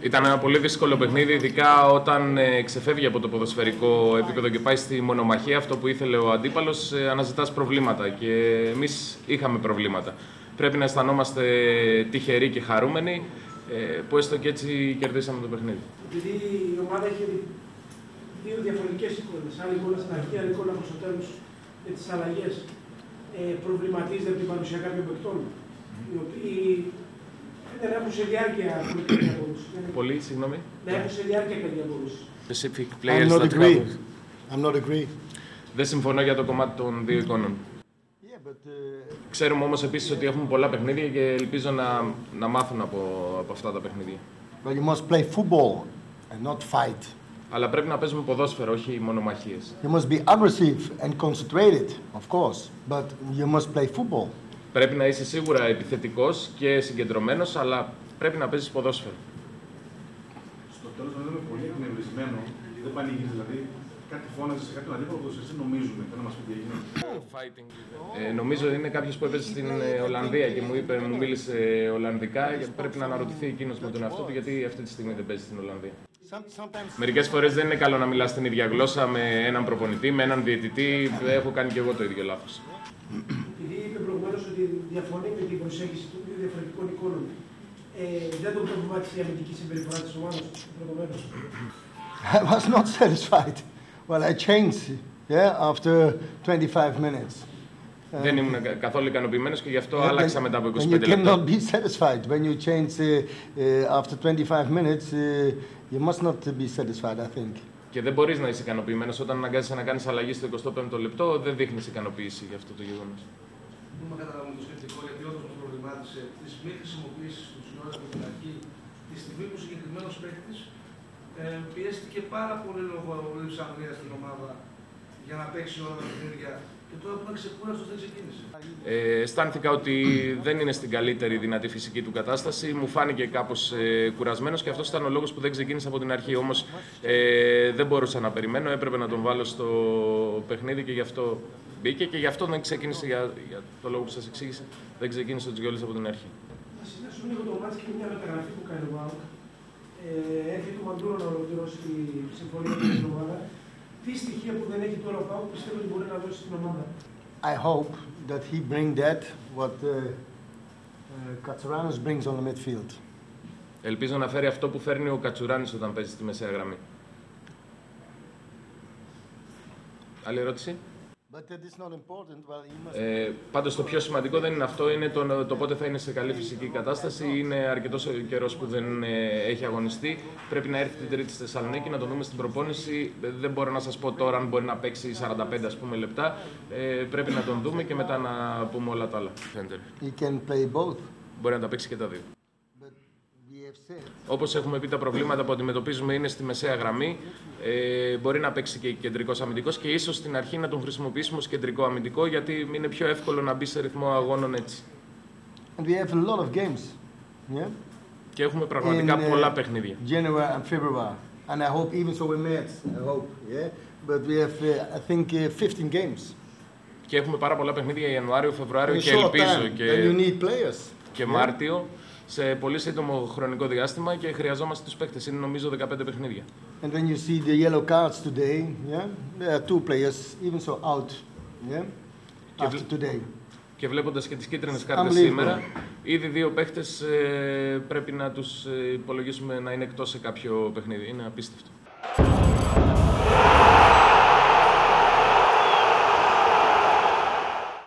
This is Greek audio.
Ήταν ένα πολύ δύσκολο παιχνίδι, ειδικά όταν ε, ξεφεύγει από το ποδοσφαιρικό επίπεδο και πάει στη μονομαχία. Αυτό που ήθελε ο αντίπαλος, ε, αναζητάς προβλήματα. Και εμείς είχαμε προβλήματα. Πρέπει να αισθανόμαστε τυχεροί και χαρούμενοι ε, που έστω και έτσι κερδίσαμε το παιχνίδι. Επειδή η ομάδα έχει δύο διαφορετικές εικόνες. Άλλη εικόνα στην αρχή, άλλη εικόνα προς το τέλος με τις αλλαγές. Ε, προβληματίζεται από την παρουσία κάποιων παικτών, οι οποίοι δεν έχουν σε διάρκεια καλή διαβούλευση. Πολύ, συγγνώμη. Να έχουν σε διάρκεια καλή διαβούλευση. Specific I'm players not that agree. have- I'm not agree. Δεν συμφωνώ για το κομμάτι των δύο εικόνων. Yeah, but uh, Ξέρουμε όμως επίσης ότι έχουμε πολλά παιχνίδια και ελπίζω να, να μάθουν από, από αυτά τα παιχνίδια. but you must play football and not fight. Αλλά πρέπει να παίζουμε ποδόσφαιρο, όχι μονομαχίες. You must be aggressive and concentrated, of course, but you must play football. Πρέπει να είσαι σίγουρα επιθετικός και συγκεντρωμένος, αλλά πρέπει να παίζεις ποδόσφαιρο. Στο τέλος να είμαι πολύ εκνευρισμένο, δεν πανηγύρι δηλαδή. Κάτι φώναζε σε κάποιον αντίπαλο που εσύ νομίζουμε. Θέλω να μας πει τι έγινε. Ε, νομίζω ότι είναι κάποιος που έπαιζε στην ε, Ολλανδία και μου, είπε, μου μίλησε Ολλανδικά. και Πρέπει να αναρωτηθεί εκείνος με τον εαυτό του γιατί αυτή τη στιγμή δεν παίζει στην Ολλανδία. Some, sometimes Μερικές φορές δεν είναι καλό να μιλάς την ίδια γλώσσα με έναν προπονητή, με έναν διαιτητή. Έχω κάνει και εγώ το ίδιο λάθος. Επειδή είπε προηγουμένω ότι διαφωνεί με την προσέγγιση των δύο διαφορετικών εικόνων, ε, δεν τον προβλημάτισε η αμυντική συμπεριφορά της ομάδας προηγουμένω. I was not satisfied. Well, I changed, yeah, after 25 minutes. Δεν ήμουν κα- καθόλου ικανοποιημένος και γι' αυτό Yeah, άλλαξα then- μετά από then 25 you λεπτά. cannot be satisfied when you change uh, uh, after 25 minutes. Uh, you must not be satisfied, I think. Και δεν μπορείς να είσαι ικανοποιημένος όταν αναγκάζεσαι να κάνεις αλλαγή στο 25ο λεπτό, δεν δείχνεις ικανοποίηση για αυτό το γεγονός. Μπορούμε να καταλάβουμε το σκεπτικό γιατί όντω μα προβλημάτισε τις μη χρησιμοποιήσεις του συνόλου από την αρχή τη στιγμή που ο συγκεκριμένος παίκτης ε, πιέστηκε πάρα πολύ λόγω λήψη αγωνίας στην ομάδα για να παίξει όλα τα παιχνίδια και τώρα που είναι ξεκούραστος δεν ξεκίνησε. Ε, αισθάνθηκα ότι δεν είναι στην καλύτερη δυνατή φυσική του κατάσταση. Μου φάνηκε κάπως ε, κουρασμένος και αυτός ήταν ο λόγος που δεν ξεκίνησα από την αρχή. Όμως ε, δεν μπορούσα να περιμένω, έπρεπε να τον βάλω στο παιχνίδι και γι' αυτό μπήκε και γι' αυτό δεν ξεκίνησε, για, για το λόγο που σας εξήγησα, δεν ξεκίνησε ο Τζιόλη από την αρχή. Να συνδέσουμε λίγο το μάτς και μια μεταγραφή που κάνει ο ΑΟΚ. Ε, έρχεται ο Μαντούρο να ολοκληρώσει τη συμφωνία με την ομάδα. Τι στοιχεία που δεν έχει τώρα ο ΠΑΟΚ πιστεύω ότι μπορεί να δώσει στην ομάδα. I hope that he bring that what uh, uh, Katsouranus brings on the midfield. Ελπίζω να φέρει αυτό που φέρνει ο Κατσουράνης όταν παίζει στη μεσαία γραμμή. Άλλη ερώτηση; But that is not important. Well, he must. Ε, Πάντως το πιο σημαντικό δεν είναι αυτό, είναι το, το πότε θα είναι σε καλή φυσική κατάσταση. Είναι αρκετός καιρός που δεν ε, έχει αγωνιστεί. Πρέπει να έρθει την Τρίτη στη Θεσσαλονίκη να το δούμε στην προπόνηση. Ε, Δεν μπορώ να σας πω τώρα αν μπορεί να παίξει 45 ας πούμε, λεπτά. Ε, πρέπει να τον δούμε και μετά να πούμε όλα τα άλλα. Center. He can play both. Μπορεί να τα παίξει και τα δύο. But we have said Όπως έχουμε πει, τα προβλήματα που αντιμετωπίζουμε είναι στη μεσαία γραμμή. Ε, μπορεί να παίξει και κεντρικός αμυντικός και ίσως στην αρχή να τον χρησιμοποιήσουμε ως κεντρικό αμυντικό γιατί είναι πιο εύκολο να μπει σε ρυθμό αγώνων έτσι. and we have a lot of games. Yeah; Και έχουμε πραγματικά In, uh, πολλά παιχνίδια. January and February, and I hope even so in March. I hope. Yeah; But we have, uh, I think, uh, 15 games. Και έχουμε πάρα πολλά παιχνίδια Ιανουάριο, Φεβρουάριο In και short ελπίζω time, και, and you need players. και Yeah; Μάρτιο σε πολύ σύντομο χρονικό διάστημα και χρειαζόμαστε τους παίχτε. Είναι νομίζω 15 παιχνίδια. And when you see the yellow cards today, yeah, there are two players even so out. Yeah. Και After βλ- today. Και βλέποντας και τις κίτρινες κάρτες Unbelievable. σήμερα, ήδη δύο παίχτε πρέπει να τους υπολογίσουμε να είναι εκτός σε κάποιο παιχνίδι. Είναι απίστευτο.